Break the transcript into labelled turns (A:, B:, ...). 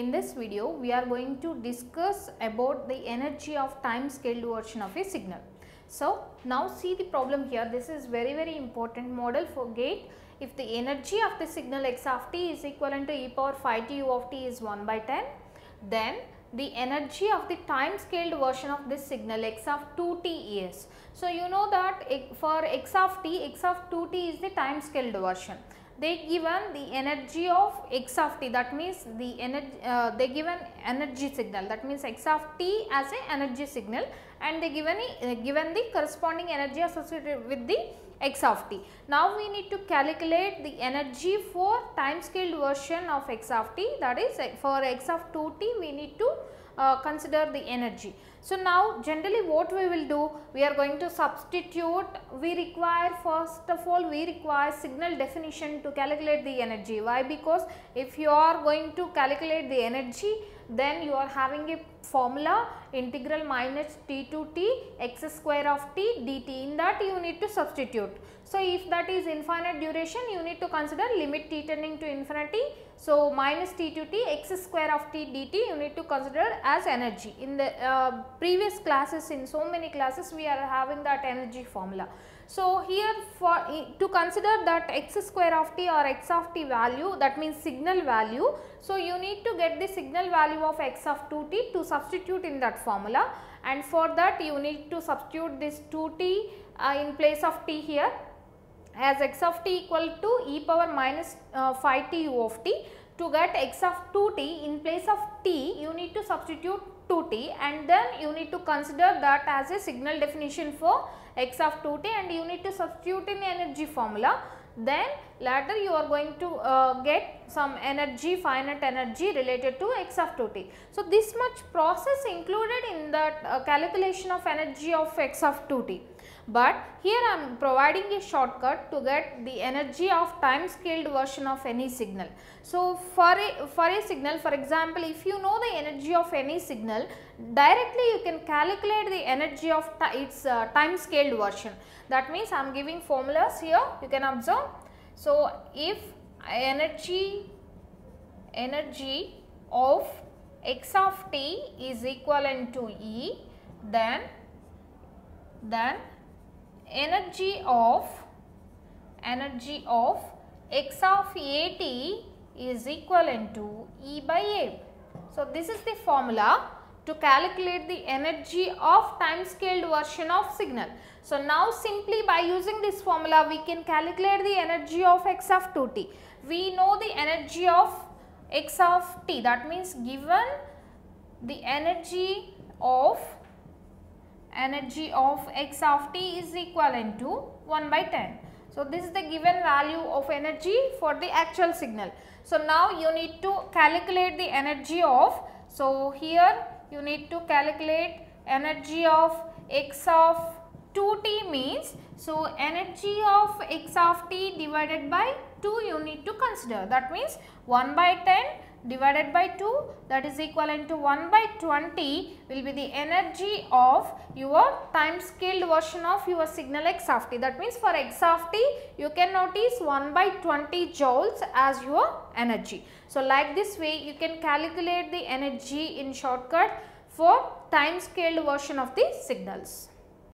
A: In this video, we are going to discuss about the energy of time scaled version of a signal. So, now see the problem here. This is very very important model for GATE. If the energy of the signal x of t is equivalent to e power phi t u of t is 1 by 10, then the energy of the time scaled version of this signal x of 2t is. So, you know that eh, for x of t, x of 2t is the time scaled version they given the energy of x of t that means the energy uh, they given energy signal that means x of t as a energy signal and they given uh, given the corresponding energy associated with the x of t. Now we need to calculate the energy for time scaled version of x of t that is for x of 2t we need to uh, consider the energy. So, now generally what we will do, we are going to substitute, we require first of all we require signal definition to calculate the energy. Why? Because if you are going to calculate the energy, then you are having a formula integral minus t to t x square of t dt in that you need to substitute. So, if that is infinite duration you need to consider limit t tending to infinity. So, minus t to t x square of t dt you need to consider as energy. In the uh, previous classes in so many classes we are having that energy formula. So, here for to consider that x square of t or x of t value that means signal value. So, you need to get the signal value of x of 2t to substitute in that formula and for that you need to substitute this 2t uh, in place of t here as x of t equal to e power minus uh, phi t u of t to get x of 2t in place of t you need to substitute 2t and then you need to consider that as a signal definition for x of 2t and you need to substitute in the energy formula. Then later you are going to uh, get some energy finite energy related to x of 2t. So, this much process included in the uh, calculation of energy of x of 2t but here I am providing a shortcut to get the energy of time scaled version of any signal. So, for a, for a signal for example, if you know the energy of any signal directly you can calculate the energy of its uh, time scaled version. That means I am giving formulas here you can observe. So, if energy energy of x of t is equivalent to E then then energy of energy of x of a t is equivalent to E by A. So, this is the formula to calculate the energy of time scaled version of signal. So, now simply by using this formula we can calculate the energy of x of 2t. We know the energy of x of t that means given the energy of energy of x of t is equivalent to 1 by 10. So, this is the given value of energy for the actual signal. So, now you need to calculate the energy of, so here you need to calculate energy of x of 2t means, so energy of x of t divided by 2 you need to consider. That means 1 by 10 divided by 2 that is equivalent to 1 by 20 will be the energy of your time scaled version of your signal x of t. That means for x of t you can notice 1 by 20 joules as your energy. So like this way you can calculate the energy in shortcut for time scaled version of the signals.